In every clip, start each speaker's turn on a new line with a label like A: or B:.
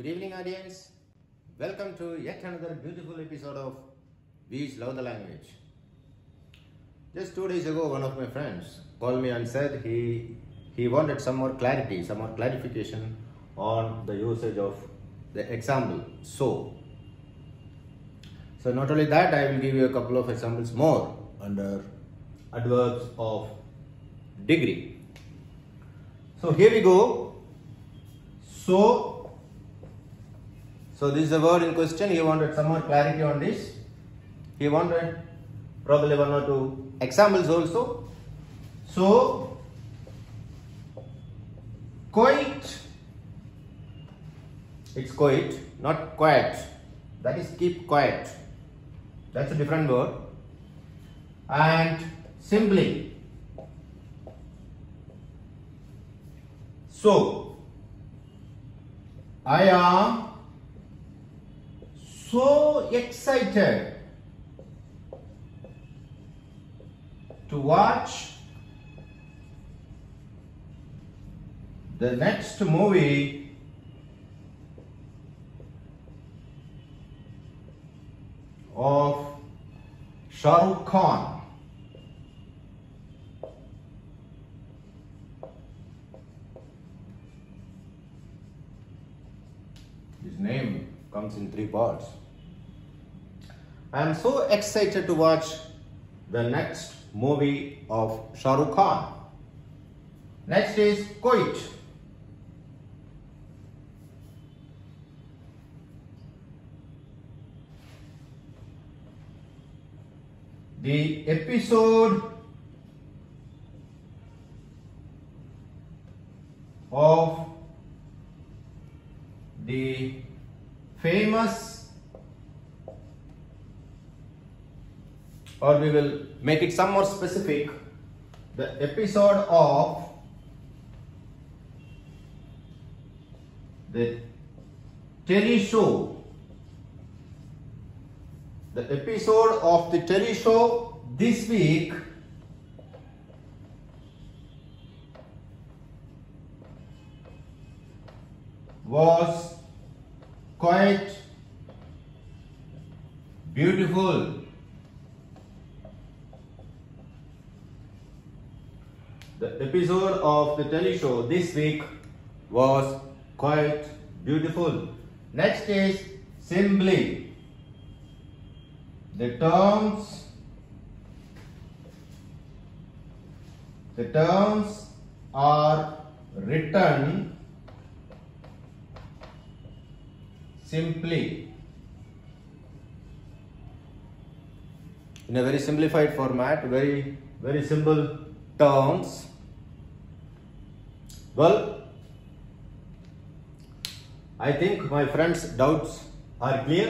A: Good evening, audience. Welcome to yet another beautiful episode of We Love the Language. Just two days ago, one of my friends called me and said he he wanted some more clarity, some more clarification on the usage of the example so. So not only that, I will give you a couple of examples more under adverbs of degree. So here we go. So, so this is the word in question. He wanted some more clarity on this. He wanted probably one or two examples also. So, quite. It's quiet not quiet. That is keep quiet. That's a different word. And simply. So, I am so excited to watch the next movie of Shah Rukh Khan. His name comes in three parts. I am so excited to watch the next movie of Shah Rukh Khan. Next is Quit. The episode of the famous or we will make it some more specific. The episode of the telly show. The episode of the telly show this week. Was quite beautiful. The episode of the telly show this week was quite beautiful. Next is simply the terms the terms are written simply. In a very simplified format very very simple terms well i think my friends doubts are clear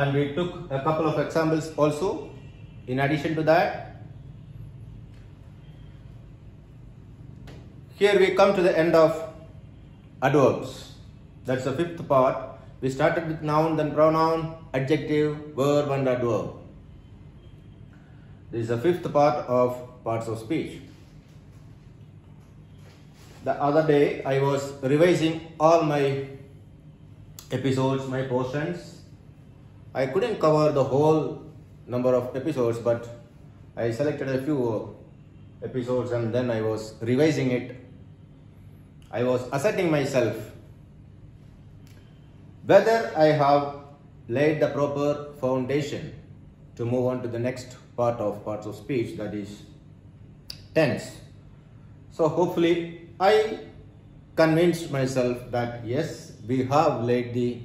A: and we took a couple of examples also in addition to that here we come to the end of adverbs that's the fifth part. We started with noun, then pronoun, adjective, verb and adverb. This is the fifth part of parts of speech. The other day I was revising all my episodes, my portions. I couldn't cover the whole number of episodes but I selected a few episodes and then I was revising it. I was asserting myself whether I have laid the proper foundation to move on to the next part of parts of speech that is tense. So hopefully I convinced myself that yes we have laid the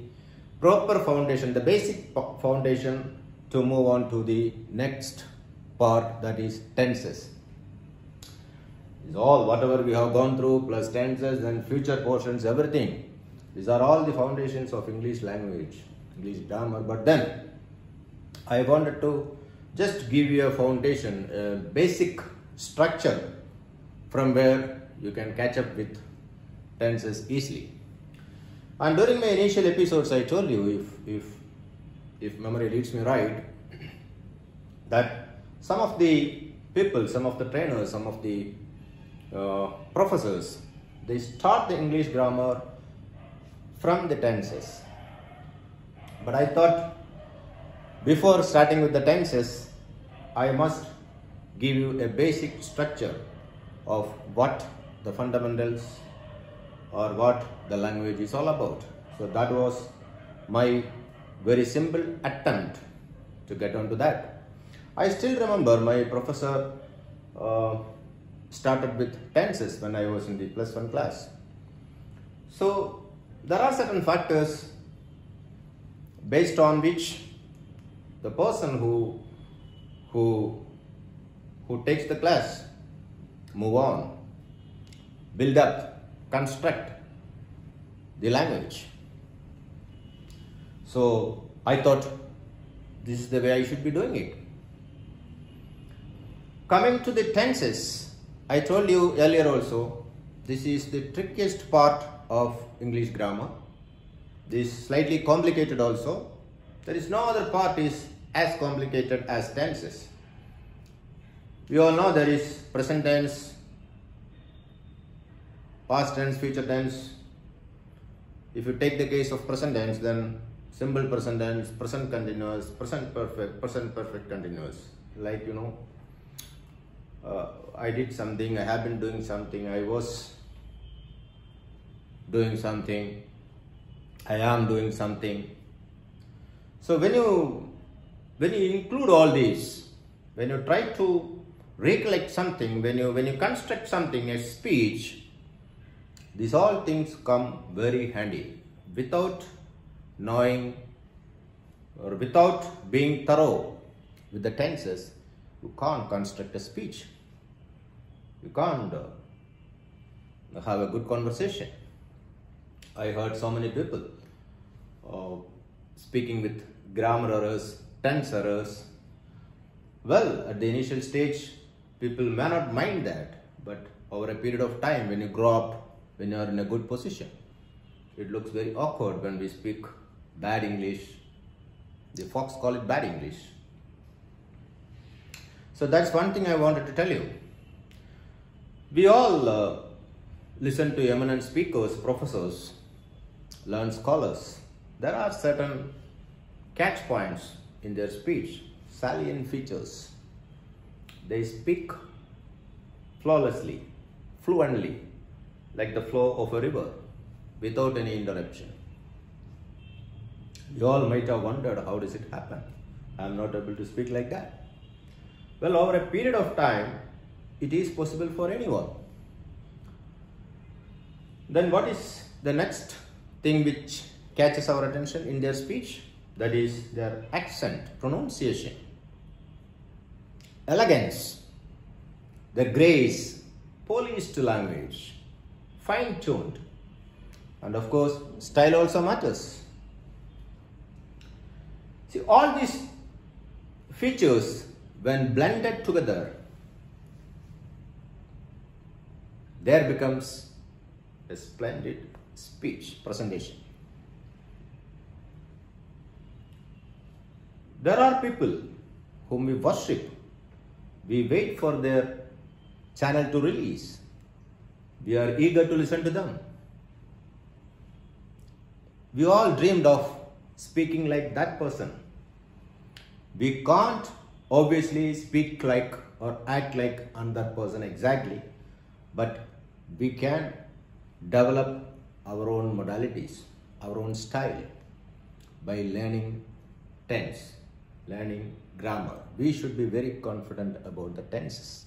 A: proper foundation the basic foundation to move on to the next part that is tenses. Is all whatever we have gone through plus tenses and future portions everything these are all the foundations of English language, English grammar. But then I wanted to just give you a foundation, a basic structure from where you can catch up with tenses easily. And during my initial episodes, I told you, if, if, if memory leads me right, that some of the people, some of the trainers, some of the uh, professors, they start the English grammar from the tenses. But I thought before starting with the tenses, I must give you a basic structure of what the fundamentals or what the language is all about. So that was my very simple attempt to get onto that. I still remember my professor uh, started with tenses when I was in the plus one class. So there are certain factors based on which the person who who who takes the class move on build up construct the language. So i thought this is the way i should be doing it. Coming to the tenses i told you earlier also this is the trickiest part of english grammar. This is slightly complicated also. There is no other part is as complicated as tenses. We all know there is present tense, past tense, future tense. If you take the case of present tense, then simple present tense, present continuous, present perfect, present perfect continuous. Like, you know, uh, I did something, I have been doing something, I was doing something, I am doing something. So when you when you include all these, when you try to recollect something, when you when you construct something, a speech, these all things come very handy. Without knowing or without being thorough with the tenses, you can't construct a speech. You can't uh, have a good conversation. I heard so many people uh, speaking with grammar errors, tense errors. Well, at the initial stage, people may not mind that, but over a period of time, when you grow up, when you are in a good position, it looks very awkward when we speak bad English. The folks call it bad English. So that's one thing I wanted to tell you. We all uh, listen to eminent speakers, professors, learned scholars. There are certain catch points in their speech, salient features. They speak flawlessly, fluently, like the flow of a river, without any interruption. You all might have wondered how does it happen? I am not able to speak like that. Well, over a period of time, it is possible for anyone. Then what is the next thing which catches our attention in their speech? That is their accent, pronunciation, elegance, the grace, polished language, fine tuned, and of course, style also matters. See, all these features, when blended together, there becomes a splendid speech presentation. There are people whom we worship. We wait for their channel to release. We are eager to listen to them. We all dreamed of speaking like that person. We can't obviously speak like or act like another person exactly, but we can develop our own modalities, our own style by learning tense, learning grammar. We should be very confident about the tenses.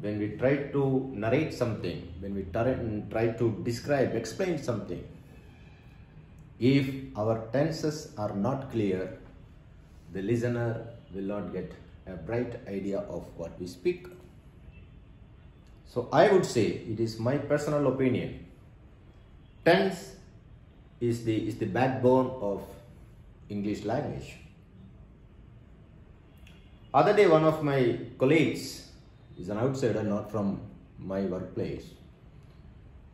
A: When we try to narrate something, when we try, to describe, explain something, if our tenses are not clear, the listener will not get a bright idea of what we speak. So I would say it is my personal opinion. Tense is the is the backbone of English language. Other day one of my colleagues is an outsider not from my workplace.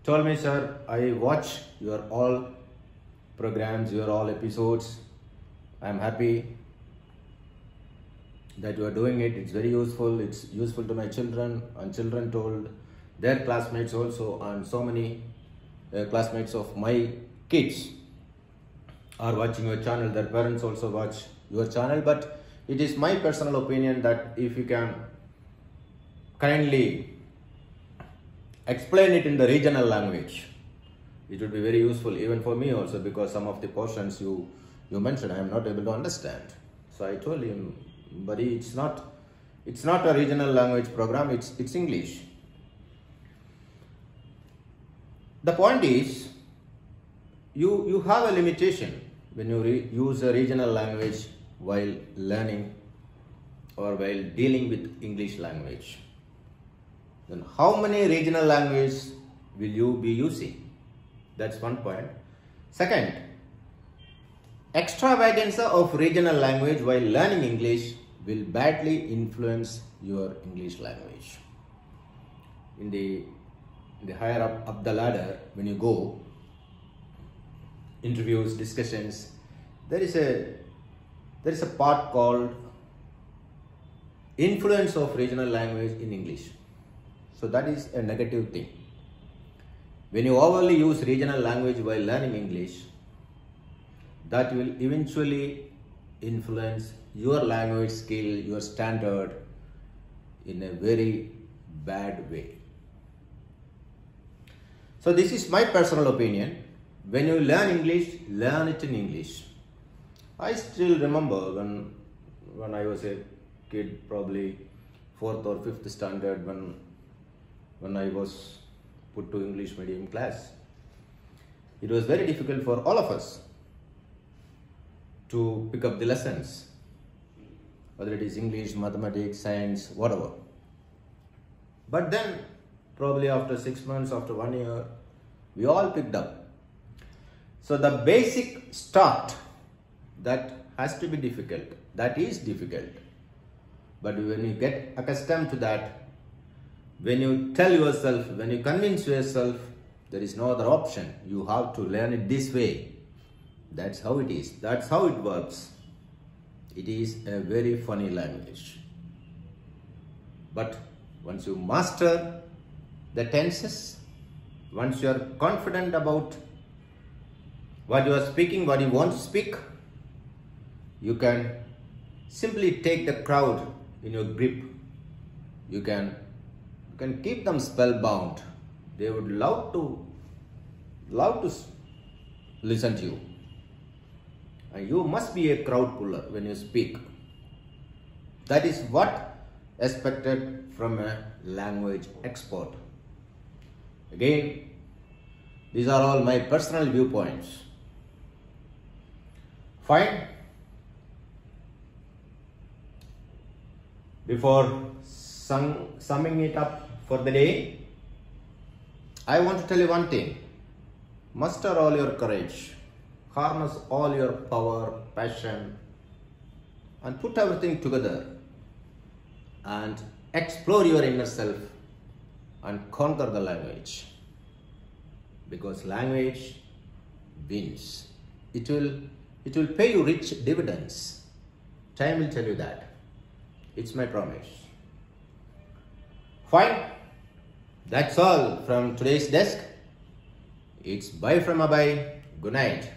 A: Told me sir I watch your all programs your all episodes. I am happy that you are doing it. It's very useful. It's useful to my children and children told their classmates also and so many uh, classmates of my kids are watching your channel, their parents also watch your channel, but it is my personal opinion that if you can kindly explain it in the regional language, it would be very useful even for me also because some of the portions you you mentioned I am not able to understand. So I told him, buddy, it's not it's not a regional language program, it's it's English. The point is you you have a limitation when you use a regional language while learning or while dealing with English language. Then how many regional languages will you be using? That's one point. Second, extravaganza of regional language while learning English will badly influence your English language. In the, in the higher up, up the ladder, when you go, interviews, discussions, there is a there is a part called influence of regional language in English. So that is a negative thing. When you overly use regional language while learning English, that will eventually influence your language skill, your standard in a very bad way. So this is my personal opinion. When you learn English, learn it in English. I still remember when when I was a kid, probably fourth or fifth standard, when when I was put to English medium class. It was very difficult for all of us to pick up the lessons, whether it is English, mathematics, science, whatever. But then, probably after six months, after one year, we all picked up. So the basic start that has to be difficult. That is difficult. But when you get accustomed to that, when you tell yourself, when you convince yourself, there is no other option. You have to learn it this way. That's how it is. That's how it works. It is a very funny language. But once you master the tenses, once you are confident about what you are speaking, what you want to speak, you can simply take the crowd in your grip. You can can keep them spellbound. They would love to love to listen to you. And you must be a crowd puller when you speak. That is what expected from a language expert. Again, these are all my personal viewpoints. Fine. Before sum, summing it up for the day, I want to tell you one thing. Muster all your courage, harness all your power, passion, and put everything together and explore your inner self and conquer the language. Because language wins. It will it will pay you rich dividends. Time will tell you that. It's my promise. Fine. That's all from today's desk. It's bye from Abai. Good night.